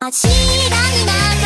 足がになる